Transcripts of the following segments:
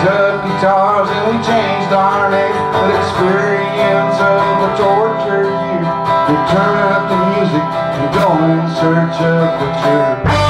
picked guitars and we changed our name. But experience of the torture year, we turn up the music and go in search of the truth.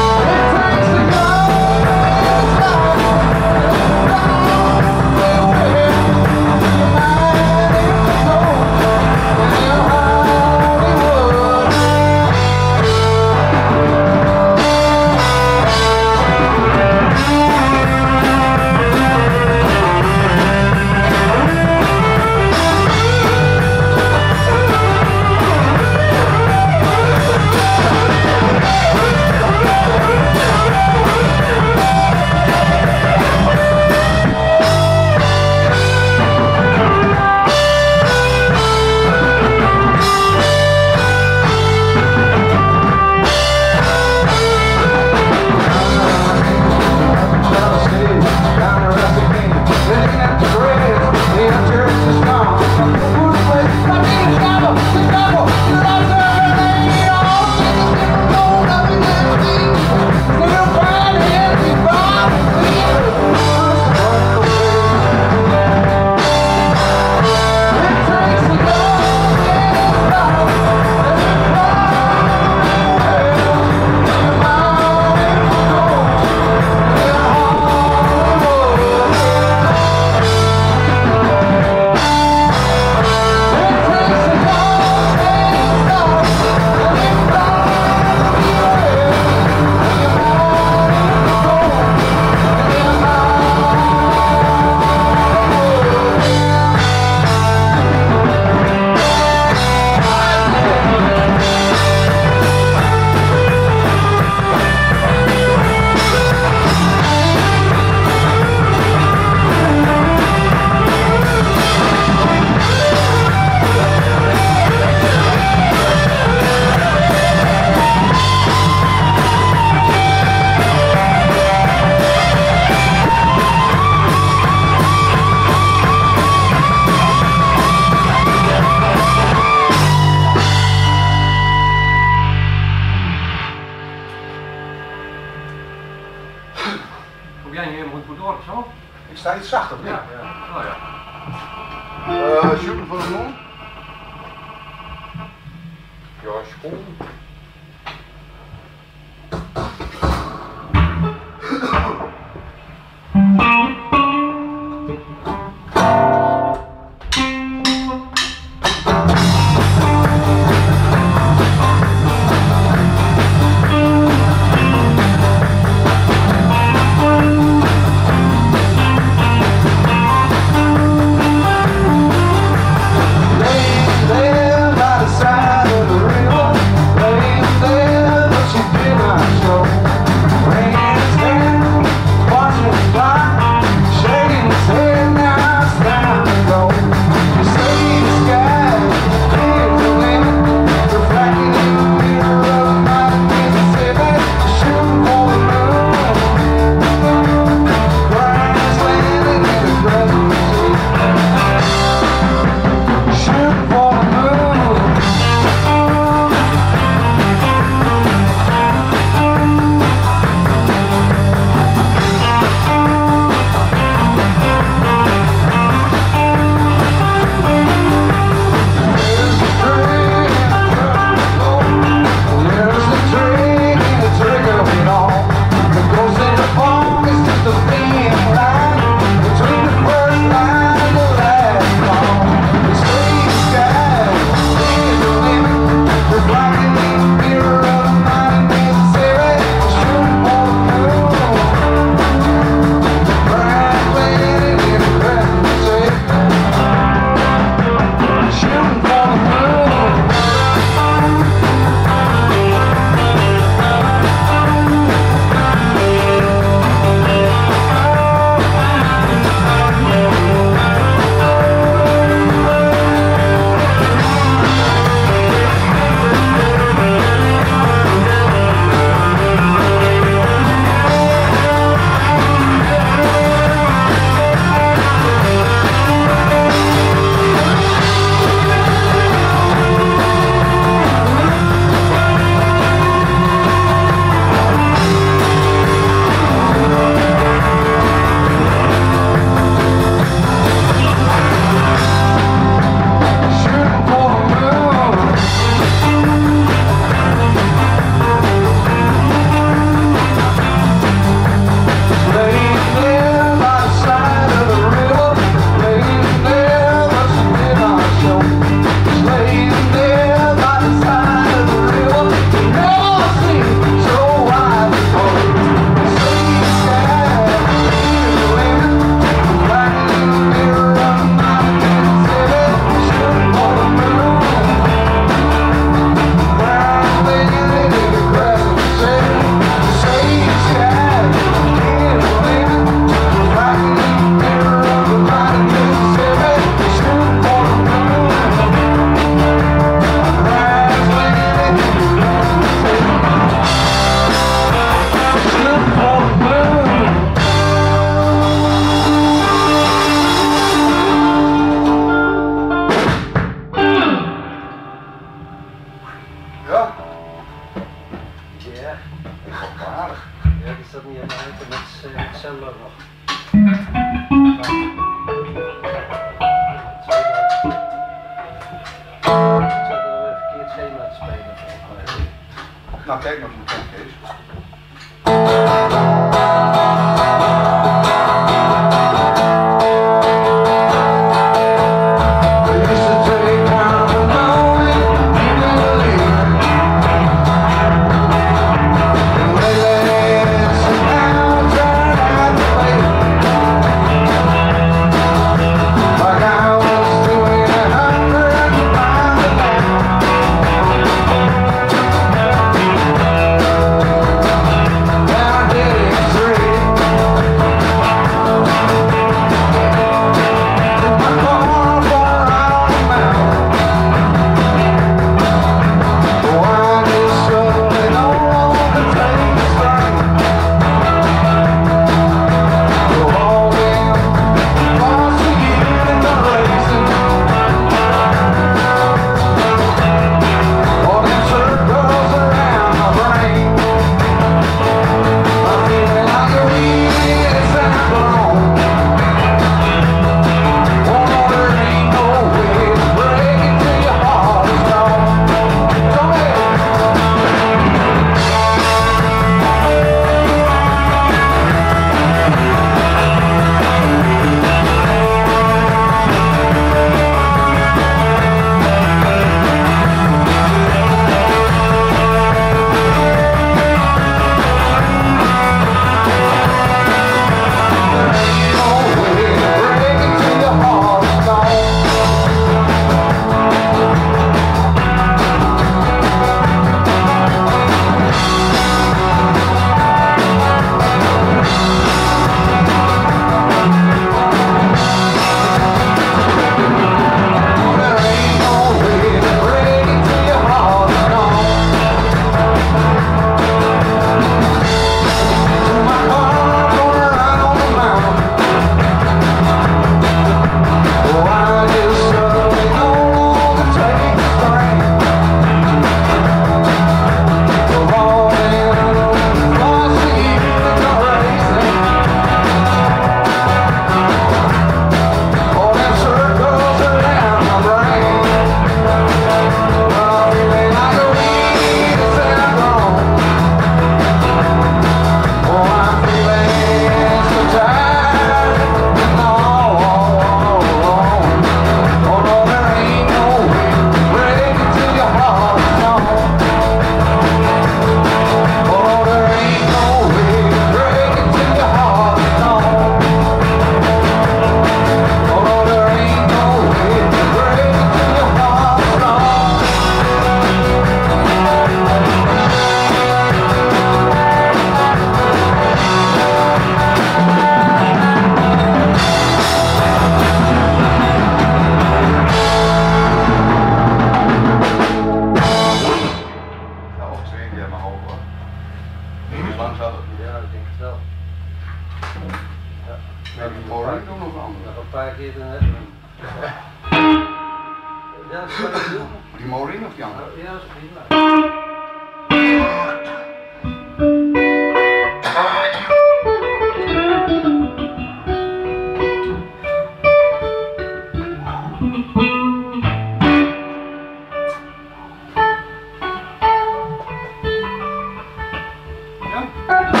Yeah.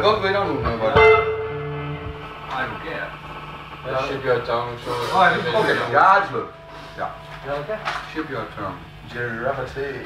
those we don't need nobody. I don't care. That shipyard town, so... Oh, okay, God's look. Yeah. You okay? Shipyard town. Gerry Rafferty.